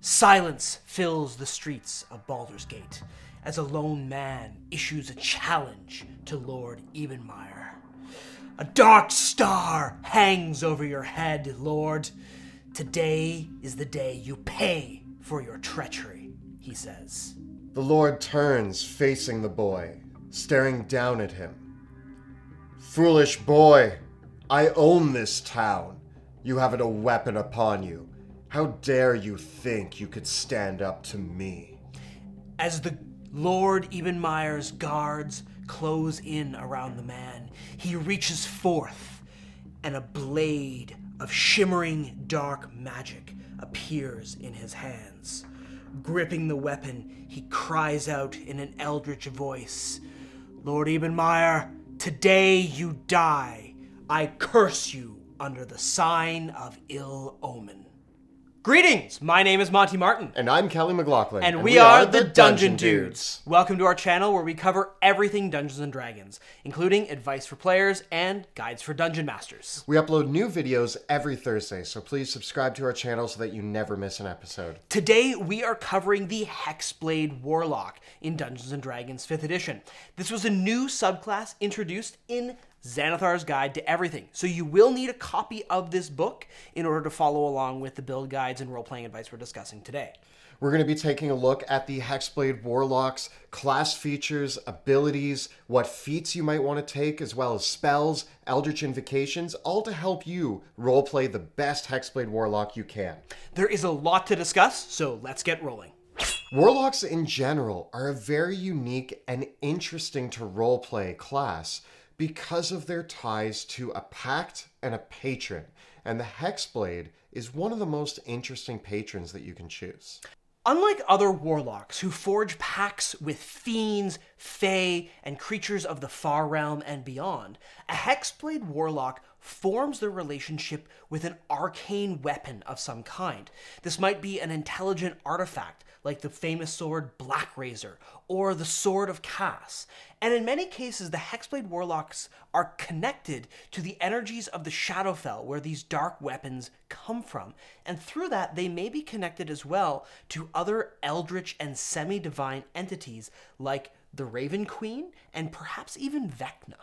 Silence fills the streets of Baldur's Gate as a lone man issues a challenge to Lord Ebenmeyer. A dark star hangs over your head, Lord. Today is the day you pay for your treachery, he says. The Lord turns, facing the boy, staring down at him. Foolish boy, I own this town. You haven't a weapon upon you. How dare you think you could stand up to me? As the Lord Ebenmeyer's guards close in around the man, he reaches forth, and a blade of shimmering dark magic appears in his hands. Gripping the weapon, he cries out in an eldritch voice Lord Ebenmeyer, today you die. I curse you under the sign of ill omen. Greetings! My name is Monty Martin. And I'm Kelly McLaughlin. And, we, are, the Dungeon Dudes. Welcome to our channel where we cover everything Dungeons and Dragons, including advice for players and guides for dungeon masters. We upload new videos every Thursday, so please subscribe to our channel so that you never miss an episode. Today we are covering the Hexblade Warlock in Dungeons and Dragons 5th edition. This was a new subclass introduced in Xanathar's Guide to Everything. So you will need a copy of this book in order to follow along with the build guides and role-playing advice we're discussing today. We're going to be taking a look at the Hexblade Warlock's class features, abilities, what feats you might want to take, as well as spells, Eldritch Invocations, all to help you roleplay the best Hexblade Warlock you can. There is a lot to discuss, so let's get rolling. Warlocks in general are a very unique and interesting to roleplay class because of their ties to a pact and a patron. And the Hexblade is one of the most interesting patrons that you can choose. Unlike other warlocks who forge pacts with fiends, fae, and creatures of the far realm and beyond, a Hexblade warlock forms their relationship with an arcane weapon of some kind. This might be an intelligent artifact like the famous sword Blackrazor or the Sword of Kas. And in many cases, the Hexblade Warlocks are connected to the energies of the Shadowfell, where these dark weapons come from. And through that, they may be connected as well to other eldritch and semi divine entities like the Raven Queen and perhaps even Vecna.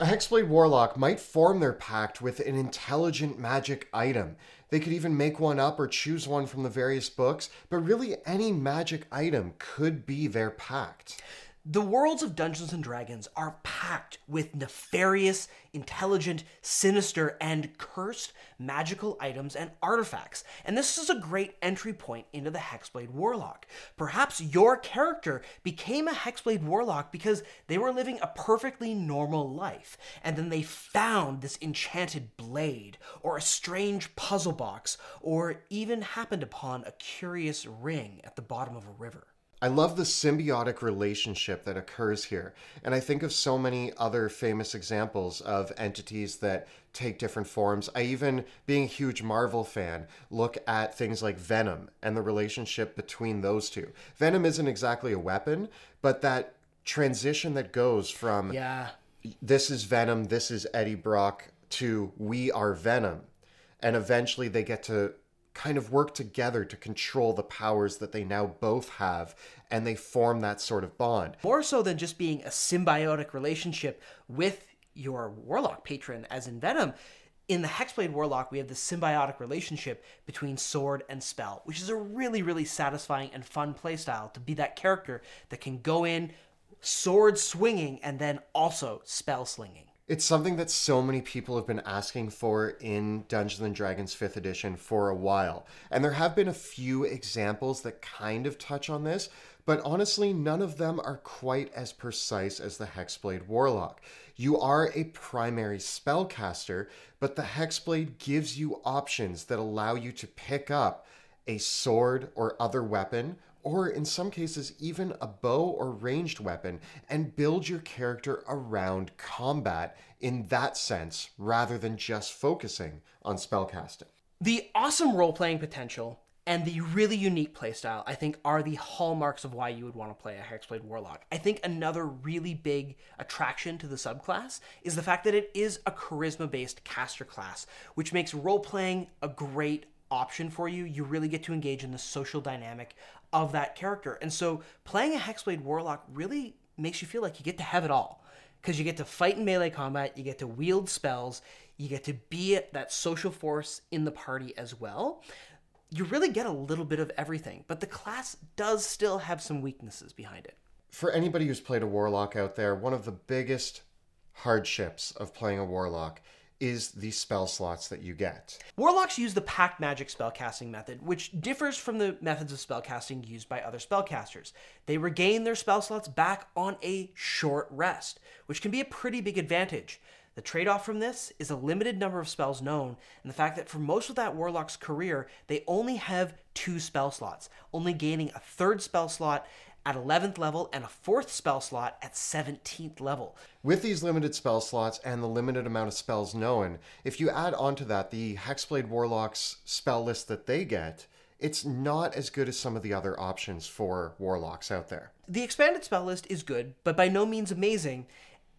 A Hexblade Warlock might form their pact with an intelligent magic item. They could even make one up or choose one from the various books, but really any magic item could be their pact. The worlds of Dungeons and Dragons are packed with nefarious, intelligent, sinister, and cursed magical items and artifacts, and this is a great entry point into the Hexblade Warlock. Perhaps your character became a Hexblade Warlock because they were living a perfectly normal life, and then they found this enchanted blade, or a strange puzzle box, or even happened upon a curious ring at the bottom of a river. I love the symbiotic relationship that occurs here. And I think of so many other famous examples of entities that take different forms. I even, being a huge Marvel fan, look at things like Venom and the relationship between those two. Venom isn't exactly a weapon, but that transition that goes from yeah. this is Venom, this is Eddie Brock to we are Venom. And eventually they get to kind of work together to control the powers that they now both have and they form that sort of bond. More so than just being a symbiotic relationship with your warlock patron as in Venom, in the Hexblade Warlock, we have the symbiotic relationship between sword and spell, which is a really, really satisfying and fun playstyle to be that character that can go in sword swinging and then also spell slinging. It's something that so many people have been asking for in Dungeons and Dragons 5th edition for a while. And there have been a few examples that kind of touch on this, but honestly, none of them are quite as precise as the Hexblade Warlock. You are a primary spellcaster, but the Hexblade gives you options that allow you to pick up a sword or other weapon or in some cases, even a bow or ranged weapon, and build your character around combat in that sense, rather than just focusing on spellcasting. The awesome role playing potential and the really unique playstyle, I think, are the hallmarks of why you would want to play a Hexblade Warlock. I think another really big attraction to the subclass is the fact that it is a charisma based caster class, which makes role playing a great option for you. You really get to engage in the social dynamic of that character. And so playing a Hexblade Warlock really makes you feel like you get to have it all. Because you get to fight in melee combat, you get to wield spells, you get to be that social force in the party as well. You really get a little bit of everything, but the class does still have some weaknesses behind it. For anybody who's played a Warlock out there, one of the biggest hardships of playing a Warlock is the spell slots that you get. Warlocks use the Pact Magic spellcasting method, which differs from the methods of spellcasting used by other spellcasters. They regain their spell slots back on a short rest, which can be a pretty big advantage. The trade off from this is a limited number of spells known, and the fact that for most of that Warlock's career, they only have two spell slots, only gaining a third spell slot at 11th level and a fourth spell slot at 17th level. With these limited spell slots and the limited amount of spells known, if you add onto that the Hexblade Warlock's spell list that they get, it's not as good as some of the other options for Warlocks out there. The expanded spell list is good, but by no means amazing.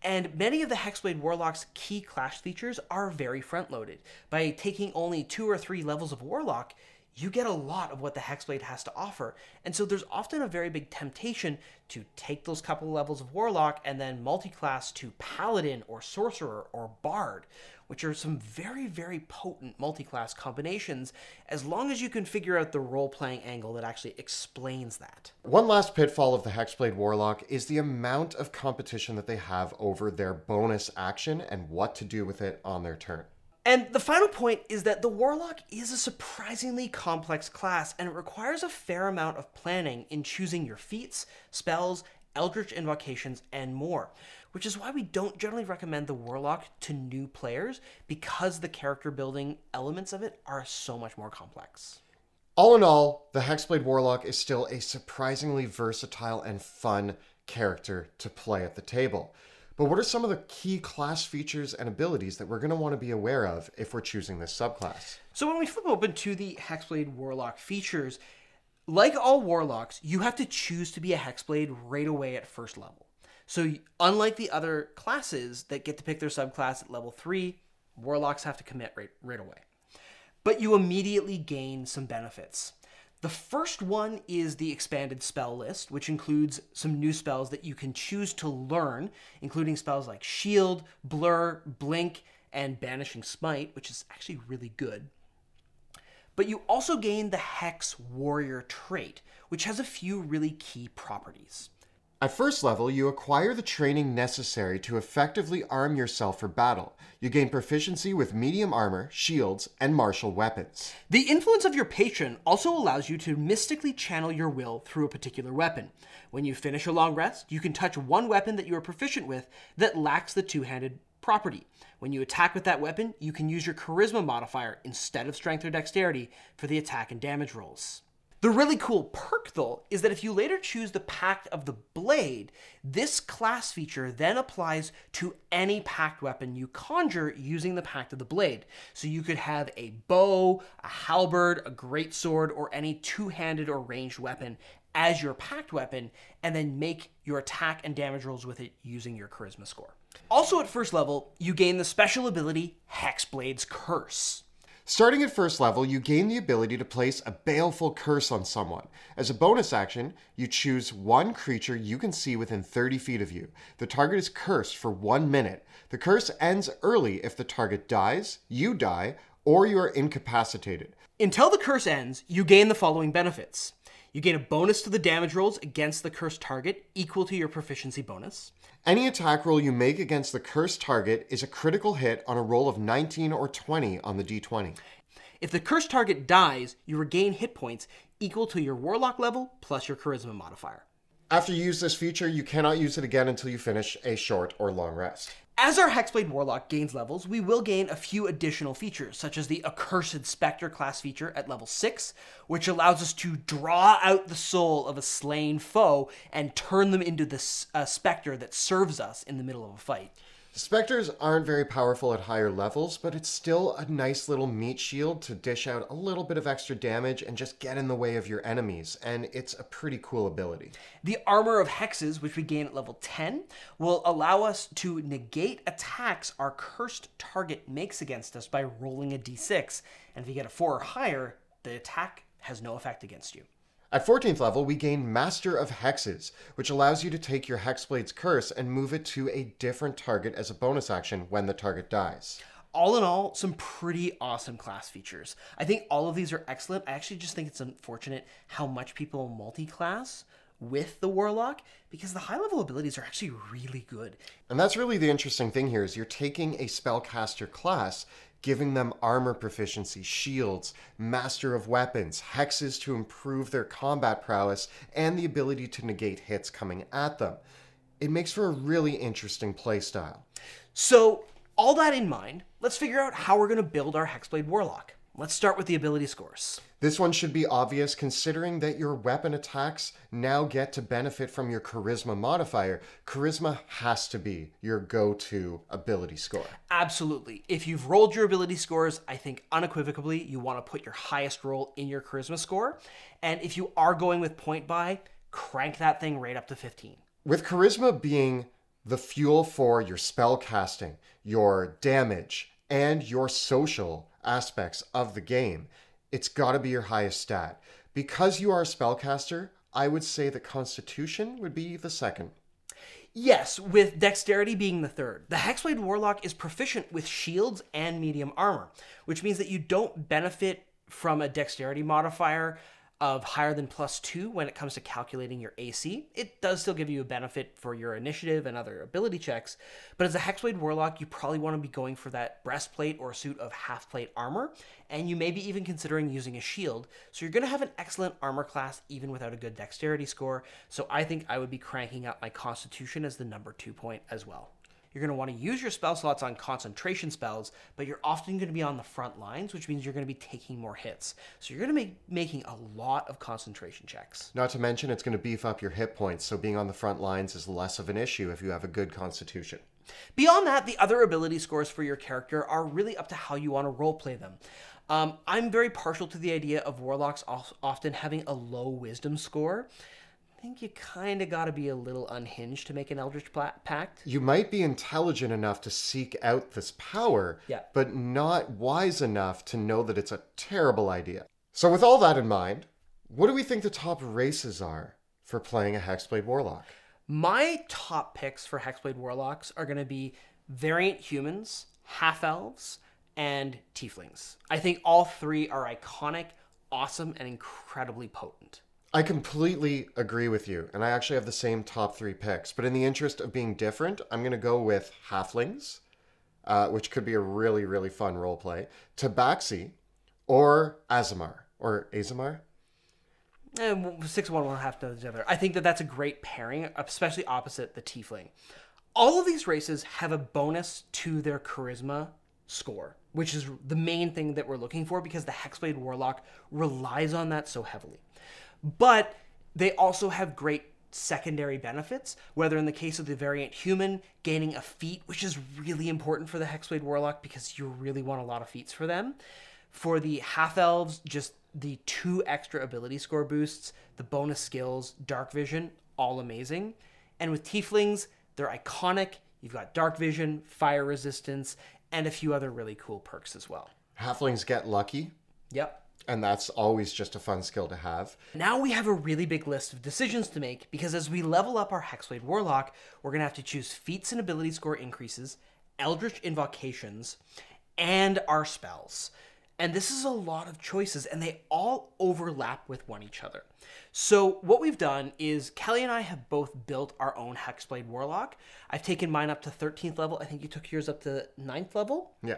And many of the Hexblade Warlock's key clash features are very front loaded. By taking only two or three levels of Warlock, you get a lot of what the Hexblade has to offer. And so there's often a very big temptation to take those couple levels of Warlock and then multi-class to Paladin or Sorcerer or Bard, which are some very, very potent multi-class combinations, as long as you can figure out the role-playing angle that actually explains that. One last pitfall of the Hexblade Warlock is the amount of competition that they have over their bonus action and what to do with it on their turn. And the final point is that the Warlock is a surprisingly complex class, and it requires a fair amount of planning in choosing your feats, spells, eldritch invocations, and more. Which is why we don't generally recommend the Warlock to new players, because the character building elements of it are so much more complex. All in all, the Hexblade Warlock is still a surprisingly versatile and fun character to play at the table. But what are some of the key class features and abilities that we're going to want to be aware of if we're choosing this subclass? So when we flip open to the Hexblade Warlock features, like all Warlocks, you have to choose to be a Hexblade right away at first level. So unlike the other classes that get to pick their subclass at level 3, Warlocks have to commit right, right away. But you immediately gain some benefits. The first one is the expanded spell list, which includes some new spells that you can choose to learn, including spells like Shield, Blur, Blink, and Banishing Smite, which is actually really good. But you also gain the Hex Warrior trait, which has a few really key properties. At first level, you acquire the training necessary to effectively arm yourself for battle. You gain proficiency with medium armor, shields, and martial weapons. The influence of your patron also allows you to mystically channel your will through a particular weapon. When you finish a long rest, you can touch one weapon that you are proficient with that lacks the two handed property. When you attack with that weapon, you can use your charisma modifier instead of strength or dexterity for the attack and damage rolls. The really cool perk, though, is that if you later choose the Pact of the Blade, this class feature then applies to any pact weapon you conjure using the Pact of the Blade. So you could have a bow, a halberd, a greatsword, or any two handed or ranged weapon as your pact weapon, and then make your attack and damage rolls with it using your charisma score. Also, at first level, you gain the special ability Hexblade's Curse. Starting at first level, you gain the ability to place a baleful curse on someone. As a bonus action, you choose one creature you can see within 30 feet of you. The target is cursed for one minute. The curse ends early if the target dies, you die, or you are incapacitated. Until the curse ends, you gain the following benefits. You gain a bonus to the damage rolls against the cursed target equal to your proficiency bonus. Any attack roll you make against the cursed target is a critical hit on a roll of 19 or 20 on the d20. If the cursed target dies, you regain hit points equal to your warlock level plus your charisma modifier. After you use this feature, you cannot use it again until you finish a short or long rest. As our Hexblade Warlock gains levels, we will gain a few additional features, such as the Accursed Spectre class feature at level 6, which allows us to draw out the soul of a slain foe and turn them into the uh, spectre that serves us in the middle of a fight. Spectres aren't very powerful at higher levels, but it's still a nice little meat shield to dish out a little bit of extra damage and just get in the way of your enemies, and it's a pretty cool ability. The Armor of Hexes, which we gain at level 10, will allow us to negate attacks our cursed target makes against us by rolling a d6, and if you get a 4 or higher, the attack has no effect against you. At 14th level, we gain Master of Hexes, which allows you to take your Hexblade's curse and move it to a different target as a bonus action when the target dies. All in all, some pretty awesome class features. I think all of these are excellent. I actually just think it's unfortunate how much people multi class with the Warlock because the high level abilities are actually really good. And that's really the interesting thing here is you're taking a spellcaster class giving them armor proficiency, shields, master of weapons, hexes to improve their combat prowess, and the ability to negate hits coming at them. It makes for a really interesting playstyle. So, all that in mind, let's figure out how we're going to build our Hexblade Warlock. Let's start with the ability scores. This one should be obvious considering that your weapon attacks now get to benefit from your charisma modifier. Charisma has to be your go to ability score. Absolutely. If you've rolled your ability scores, I think unequivocally you want to put your highest roll in your charisma score. And if you are going with point buy, crank that thing right up to 15. With charisma being the fuel for your spell casting, your damage, and your social aspects of the game, it's got to be your highest stat. Because you are a spellcaster, I would say that Constitution would be the second. Yes, with Dexterity being the third. The Hexblade Warlock is proficient with shields and medium armor, which means that you don't benefit from a Dexterity modifier of higher than plus two when it comes to calculating your AC. It does still give you a benefit for your initiative and other ability checks, but as a Hexblade Warlock, you probably want to be going for that breastplate or suit of half plate armor, and you may be even considering using a shield. So you're going to have an excellent armor class even without a good dexterity score. So I think I would be cranking up my constitution as the number two point as well. You're going to want to use your spell slots on concentration spells, but you're often going to be on the front lines, which means you're going to be taking more hits. So you're going to be making a lot of concentration checks. Not to mention, it's going to beef up your hit points, so being on the front lines is less of an issue if you have a good constitution. Beyond that, the other ability scores for your character are really up to how you want to roleplay them. Um, I'm very partial to the idea of warlocks often having a low wisdom score think you kind of got to be a little unhinged to make an Eldritch Pact. You might be intelligent enough to seek out this power, yeah. but not wise enough to know that it's a terrible idea. So, with all that in mind, what do we think the top races are for playing a Hexblade Warlock? My top picks for Hexblade Warlocks are going to be variant humans, half elves, and tieflings. I think all three are iconic, awesome, and incredibly potent. I completely agree with you, and I actually have the same top three picks. But in the interest of being different, I'm going to go with Halflings, uh, which could be a really, really fun role play, Tabaxi, or Aasimar. or Aasimar? And eh, six one will have to the other. I think that that's a great pairing, especially opposite the Tiefling. All of these races have a bonus to their charisma score, which is the main thing that we're looking for because the Hexblade Warlock relies on that so heavily. But they also have great secondary benefits, whether in the case of the variant human, gaining a feat, which is really important for the Hexblade Warlock because you really want a lot of feats for them. For the half elves, just the two extra ability score boosts, the bonus skills, dark vision, all amazing. And with tieflings, they're iconic. You've got dark vision, fire resistance, and a few other really cool perks as well. Halflings get lucky. Yep. And that's always just a fun skill to have. Now we have a really big list of decisions to make because as we level up our Hexblade Warlock, we're going to have to choose feats and ability score increases, Eldritch invocations, and our spells. And this is a lot of choices, and they all overlap with one each other. So, what we've done is Kelly and I have both built our own Hexblade Warlock. I've taken mine up to 13th level. I think you took yours up to 9th level. Yeah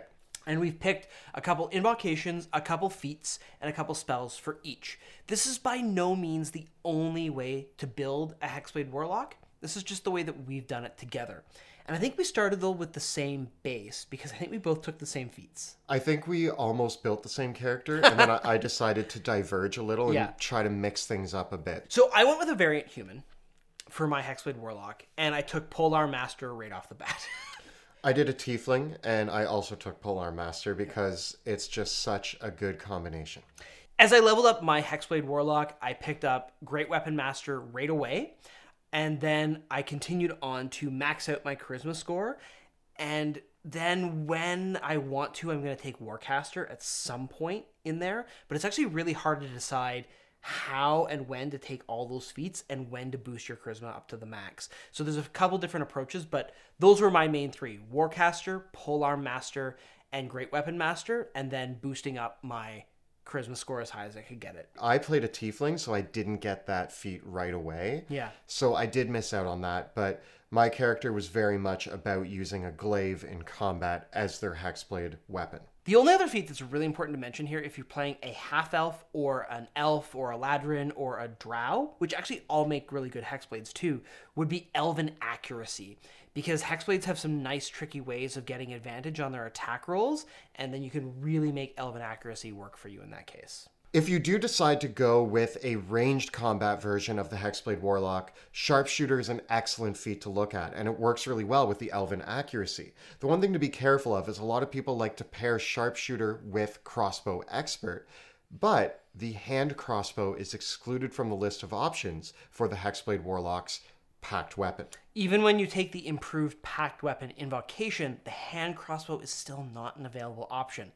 and we've picked a couple invocations, a couple feats, and a couple spells for each. This is by no means the only way to build a Hexblade Warlock. This is just the way that we've done it together. And I think we started though with the same base because I think we both took the same feats. I think we almost built the same character, and then I, I, decided to diverge a little and yeah. try to mix things up a bit. So I went with a variant human for my Hexblade Warlock, and I took Polearm Master right off the bat. I did a tiefling, and I also took Polearm Master because it's just such a good combination. As I leveled up my Hexblade Warlock, I picked up Great Weapon Master right away, and then I continued on to max out my Charisma score. And then when I want to, I'm going to take Warcaster at some point in there. But it's actually really hard to decide how and when to take all those feats and when to boost your charisma up to the max. So there's a couple different approaches, but those were my main three Warcaster, Polearm Master, and Great Weapon Master, and then boosting up my charisma score as high as I could get it. I played a tiefling, so I didn't get that feat right away. Yeah. So I did miss out on that, but my character was very much about using a glaive in combat as their hexblade weapon. The only other feat that's really important to mention here, if you're playing a half elf or an elf or a eladrin or a drow, which actually all make really good hexblades too, would be elven accuracy. Because hexblades have some nice tricky ways of getting advantage on their attack rolls, and then you can really make elven accuracy work for you in that case. If you do decide to go with a ranged combat version of the Hexblade Warlock, Sharpshooter is an excellent feat to look at, and it works really well with the Elven accuracy. The one thing to be careful of is a lot of people like to pair Sharpshooter with Crossbow Expert, but the hand crossbow is excluded from the list of options for the Hexblade Warlock's pact weapon. Even when you take the improved pact weapon invocation, the hand crossbow is still not an available option.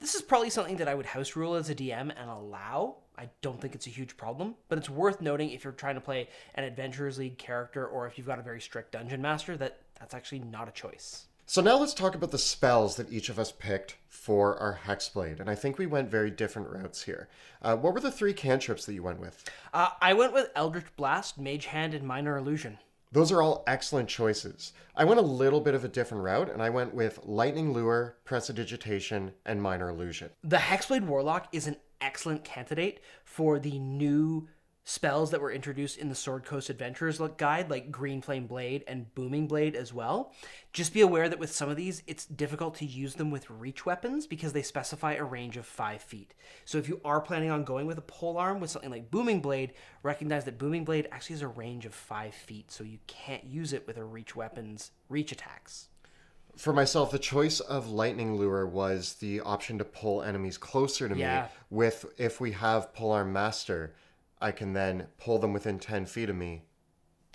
This is probably something that I would house rule as a DM and allow. I don't think it's a huge problem, but it's worth noting if you're trying to play an Adventurers League character or if you've got a very strict dungeon master that that's actually not a choice. So now let's talk about the spells that each of us picked for our Hexblade, and I think we went very different routes here. Uh, what were the three cantrips that you went with? Uh, I went with Eldritch Blast, Mage Hand, and Minor Illusion. Those are all excellent choices. I went a little bit of a different route, and I went with Lightning Lure, Prestidigitation, and Minor Illusion. The Hexblade Warlock is an excellent candidate for the new spells that were introduced in the Sword Coast Adventurers guide, like Green Flame Blade and Booming Blade as well. Just be aware that with some of these, it's difficult to use them with reach weapons because they specify a range of five feet. So if you are planning on going with a pole arm with something like Booming Blade, recognize that Booming Blade actually has a range of five feet, so you can't use it with a reach weapons reach attacks. For myself, the choice of lightning lure was the option to pull enemies closer to Yeah. me. With if we have polearm master, I can then pull them within ten feet of me,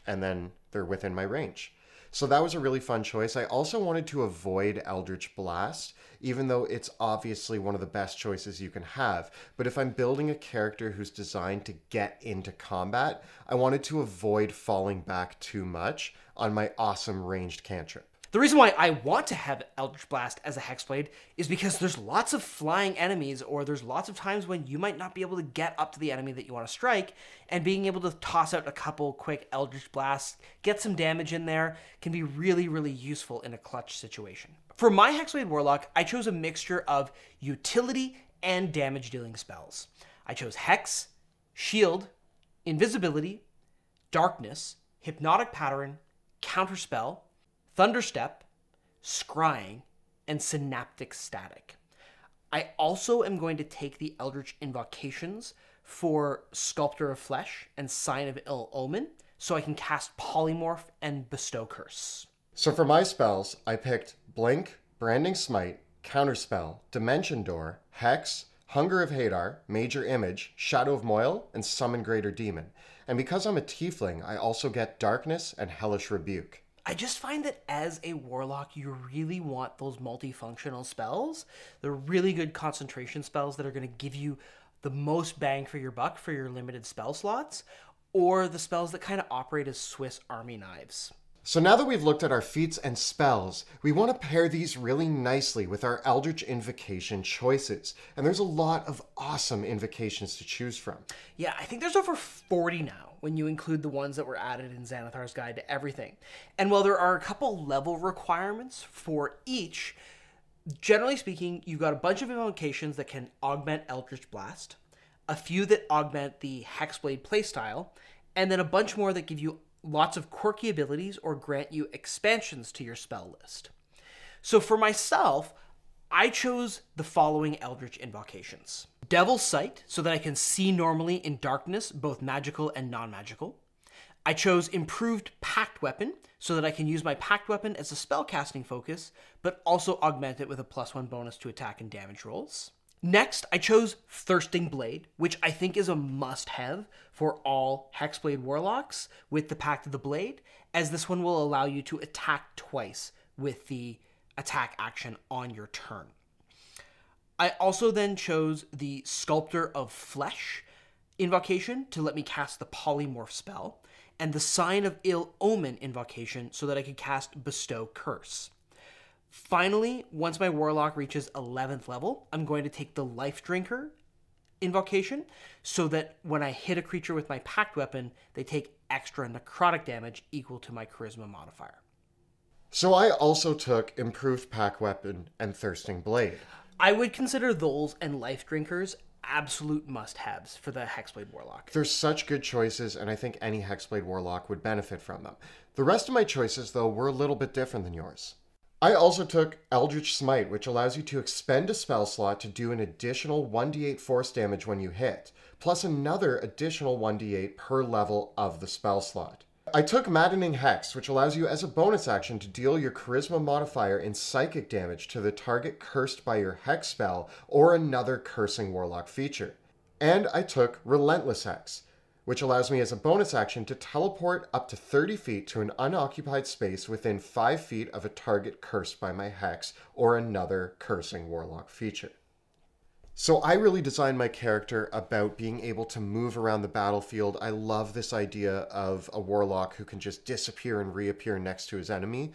and then they're within my range. So that was a really fun choice. I also wanted to avoid Eldritch Blast, even though it's obviously one of the best choices you can have. But if I'm building a character who's designed to get into combat, I wanted to avoid falling back too much on my awesome ranged cantrip. The reason why I want to have Eldritch Blast as a Hexblade is because there's lots of flying enemies, or there's lots of times when you might not be able to get up to the enemy that you want to strike, and being able to toss out a couple quick Eldritch Blasts, get some damage in there, can be really, really useful in a clutch situation. For my Hexblade Warlock, I chose a mixture of utility and damage dealing spells. I chose Hex, Shield, Invisibility, Darkness, Hypnotic Pattern, Counterspell, Thunderstep, Scrying, and Synaptic Static. I also am going to take the Eldritch Invocations for Sculptor of Flesh and Sign of Ill Omen, so I can cast Polymorph and Bestow Curse. So for my spells, I picked Blink, Branding Smite, Counterspell, Dimension Door, Hex, Hunger of Hadar, Major Image, Shadow of Moil, and Summon Greater Demon. And because I'm a tiefling, I also get Darkness and Hellish Rebuke. I just find that as a warlock, you really want those multifunctional spells. They're really good concentration spells that are going to give you the most bang for your buck for your limited spell slots, or the spells that kind of operate as Swiss army knives. So now that we've looked at our feats and spells, we want to pair these really nicely with our Eldritch Invocation choices. And there's a lot of awesome invocations to choose from. Yeah, I think there's over 40 now when you include the ones that were added in Xanathar's Guide to Everything. And while there are a couple level requirements for each, generally speaking, you've got a bunch of invocations that can augment Eldritch Blast, a few that augment the Hexblade playstyle, and then a bunch more that give you lots of quirky abilities or grant you expansions to your spell list. So for myself, I chose the following Eldritch invocations Devil's Sight, so that I can see normally in darkness, both magical and non magical. I chose Improved Pact Weapon, so that I can use my Pact Weapon as a spellcasting focus, but also augment it with a plus one bonus to attack and damage rolls. Next, I chose Thirsting Blade, which I think is a must have for all Hexblade Warlocks with the Pact of the Blade, as this one will allow you to attack twice with the attack action on your turn. I also then chose the Sculptor of Flesh invocation to let me cast the Polymorph spell, and the Sign of Ill Omen invocation so that I could cast Bestow Curse. Finally, once my Warlock reaches 11th level, I'm going to take the Life Drinker invocation so that when I hit a creature with my pact weapon, they take extra necrotic damage equal to my charisma modifier. So I also took improved pact weapon and thirsting blade. I would consider those and life drinkers absolute must-haves for the Hexblade Warlock. They're such good choices, and I think any Hexblade Warlock would benefit from them. The rest of my choices, though, were a little bit different than yours. I also took Eldritch Smite, which allows you to expend a spell slot to do an additional 1d8 force damage when you hit, plus another additional 1d8 per level of the spell slot. I took Maddening Hex, which allows you as a bonus action to deal your charisma modifier in psychic damage to the target cursed by your hex spell or another cursing warlock feature. And I took Relentless Hex, which allows me as a bonus action to teleport up to 30 feet to an unoccupied space within 5 feet of a target cursed by my hex or another cursing warlock feature. So I really designed my character about being able to move around the battlefield. I love this idea of a warlock who can just disappear and reappear next to his enemy.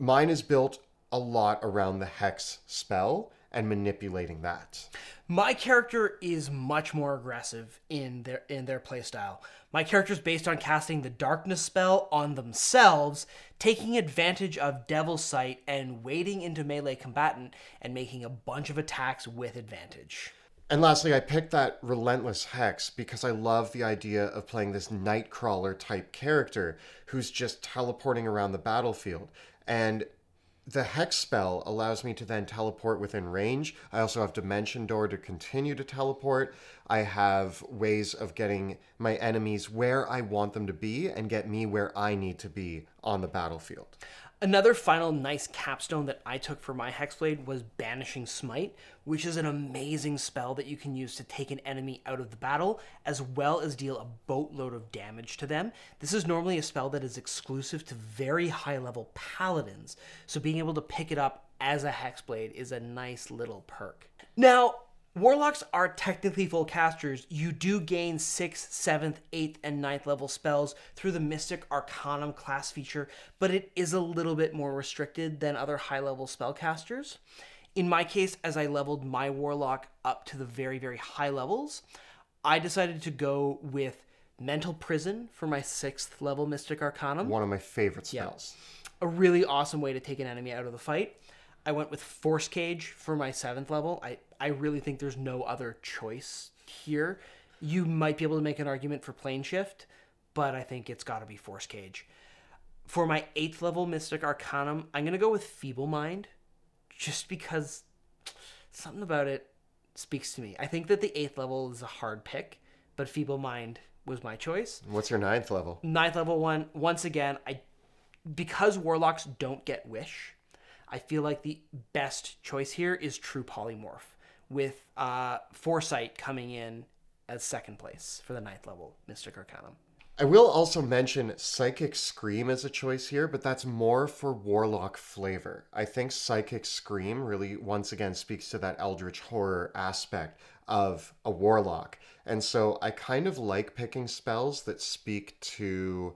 Mine is built a lot around the hex spell and manipulating that. My character is much more aggressive in their in their playstyle. My character is based on casting the darkness spell on themselves, taking advantage of Devil's Sight and wading into melee combatant and making a bunch of attacks with advantage. And lastly, I picked that Relentless Hex because I love the idea of playing this Nightcrawler type character who's just teleporting around the battlefield. And the hex spell allows me to then teleport within range. I also have dimension door to continue to teleport. I have ways of getting my enemies where I want them to be and get me where I need to be on the battlefield. Another final nice capstone that I took for my Hexblade was Banishing Smite, which is an amazing spell that you can use to take an enemy out of the battle, as well as deal a boatload of damage to them. This is normally a spell that is exclusive to very high level paladins, so being able to pick it up as a Hexblade is a nice little perk. Now, Warlocks are technically full casters. You do gain 6th, 7th, 8th, and 9th level spells through the Mystic Arcanum class feature, but it is a little bit more restricted than other high level spellcasters. In my case, as I leveled my Warlock up to the very, very high levels, I decided to go with Mental Prison for my 6th level Mystic Arcanum. One of my favorite spells. Yeah. A really awesome way to take an enemy out of the fight. I went with Force Cage for my seventh level. I, I really think there's no other choice here. You might be able to make an argument for Plane Shift, but I think it's got to be Force Cage. For my eighth level Mystic Arcanum, I'm going to go with Feeble Mind, just because something about it speaks to me. I think that the eighth level is a hard pick, but Feeble Mind was my choice. What's your ninth level? Ninth level one, once again, I because warlocks don't get wish, I feel like the best choice here is True Polymorph, with uh, Foresight coming in as second place for the ninth level Mystic Arcanum. I will also mention Psychic Scream as a choice here, but that's more for Warlock flavor. I think Psychic Scream really, once again, speaks to that Eldritch Horror aspect of a Warlock. And so I kind of like picking spells that speak to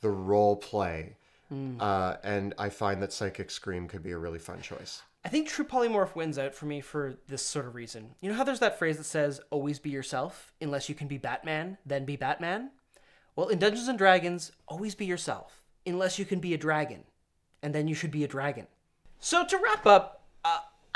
the role play Mm. Uh, and I find that Psychic Scream could be a really fun choice. I think True Polymorph wins out for me for this sort of reason. You know how there's that phrase that says, always be yourself, unless you can be Batman, then be Batman? Well, in Dungeons and Dragons, always be yourself, unless you can be a dragon, and then you should be a dragon. So to wrap up,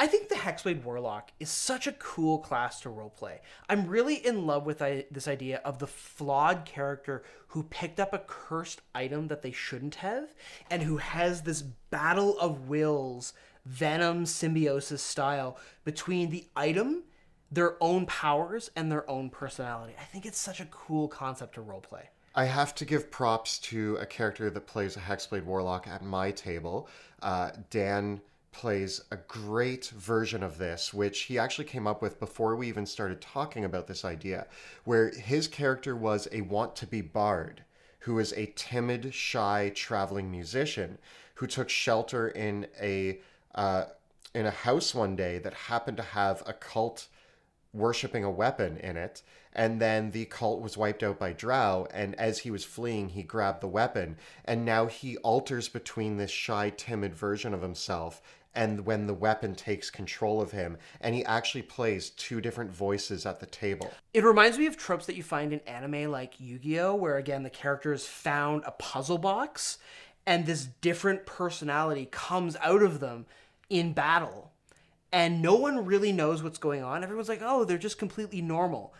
I think the Hexblade Warlock is such a cool class to roleplay. I'm really in love with this idea of the flawed character who picked up a cursed item that they shouldn't have, and who has this battle of wills, Venom symbiosis style between the item, their own powers, and their own personality. I think it's such a cool concept to roleplay. I have to give props to a character that plays a Hexblade Warlock at my table. Uh, Dan plays a great version of this, which he actually came up with before we even started talking about this idea, where his character was a want to be bard, who is a timid, shy, traveling musician who took shelter in a uh, in a house one day that happened to have a cult worshipping a weapon in it. And then the cult was wiped out by Drow. And as he was fleeing, he grabbed the weapon. And now he alters between this shy, timid version of himself and when the weapon takes control of him. And he actually plays two different voices at the table. It reminds me of tropes that you find in anime like Yu Gi Oh!, where again the characters found a puzzle box and this different personality comes out of them in battle. And no one really knows what's going on. Everyone's like, oh, they're just completely normal.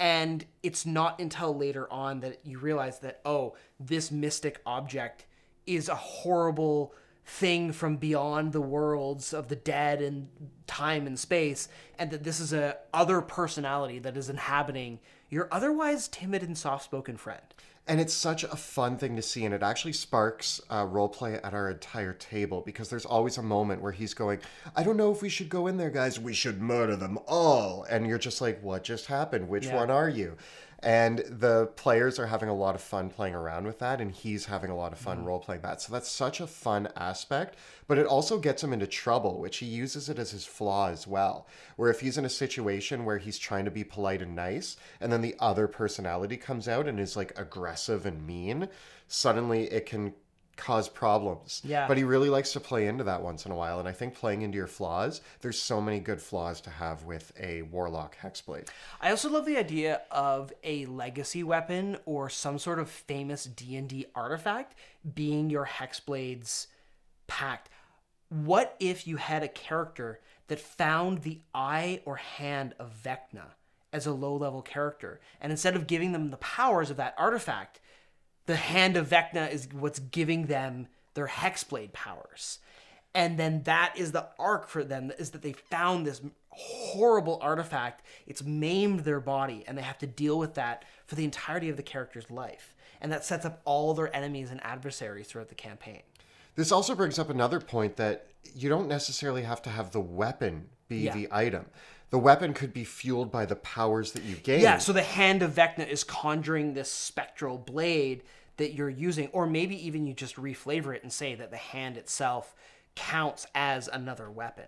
And it's not until later on that you realize that, oh, this mystic object is a horrible thing from beyond the worlds of the dead and time and space and that this is a other personality that is inhabiting your otherwise timid and soft-spoken friend and it's such a fun thing to see, and it actually sparks uh, roleplay at our entire table because there's always a moment where he's going, I don't know if we should go in there, guys. We should murder them all. And you're just like, what just happened? Which Yeah. one are you? And the players are having a lot of fun playing around with that, and he's having a lot of fun mm-hmm. role playing that. So that's such a fun aspect, but it also gets him into trouble, which he uses it as his flaw as well. Where if he's in a situation where he's trying to be polite and nice, and then the other personality comes out and is like aggressive and mean, suddenly it can cause problems. Yeah. But he really likes to play into that once in a while, and I think playing into your flaws, there's so many good flaws to have with a warlock hexblade. I also love the idea of a legacy weapon or some sort of famous D&D artifact being your hexblade's pact. What if you had a character that found the eye or hand of Vecna as a low-level character and instead of giving them the powers of that artifact, the hand of Vecna is what's giving them their hexblade powers. And then that is the arc for them is that they found this horrible artifact. It's maimed their body, and they have to deal with that for the entirety of the character's life. And that sets up all their enemies and adversaries throughout the campaign. This also brings up another point that you don't necessarily have to have the weapon be Yeah. the item. The weapon could be fueled by the powers that you gain. Yeah, so the hand of Vecna is conjuring this spectral blade that you're using, or maybe even you just reflavor it and say that the hand itself counts as another weapon.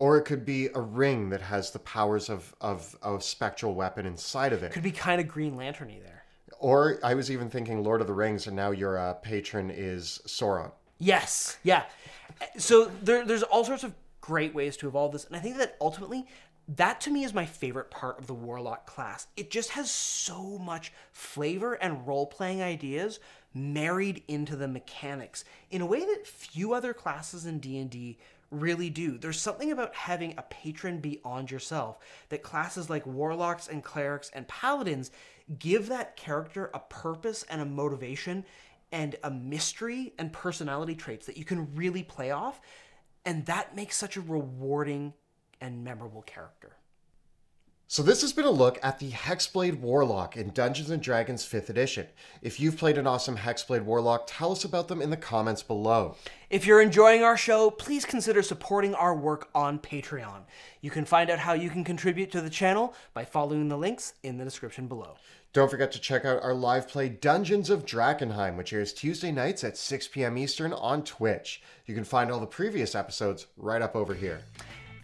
Or it could be a ring that has the powers of, of a spectral weapon inside of it. Could be kind of Green Lanterny there. Or I was even thinking Lord of the Rings, and now your uh, patron is Sauron. Yes, yeah. So there, there's all sorts of great ways to evolve this, and I think that ultimately, that to me is my favorite part of the warlock class. It just has so much flavor and role playing ideas married into the mechanics in a way that few other classes in D&D really do. There's something about having a patron beyond yourself that classes like warlocks and clerics and paladins give that character a purpose and a motivation and a mystery and personality traits that you can really play off. And that makes such a rewarding and memorable character. So this has been a look at the Hexblade Warlock in Dungeons & Dragons 5th edition. If you've played an awesome Hexblade Warlock, tell us about them in the comments below. If you're enjoying our show, please consider supporting our work on Patreon. You can find out how you can contribute to the channel by following the links in the description below. Don't forget to check out our live play Dungeons of Drakkenheim, which airs Tuesday nights at 6 p.m. Eastern on Twitch. You can find all the previous episodes right up over here.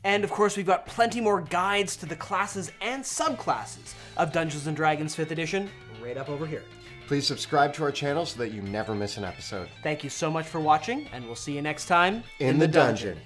And of course, we've got plenty more guides to the classes and subclasses of Dungeons and Dragons 5th edition right up over here. Please subscribe to our channel so that you never miss an episode. Thank you so much for watching, and we'll see you next time In the dungeon.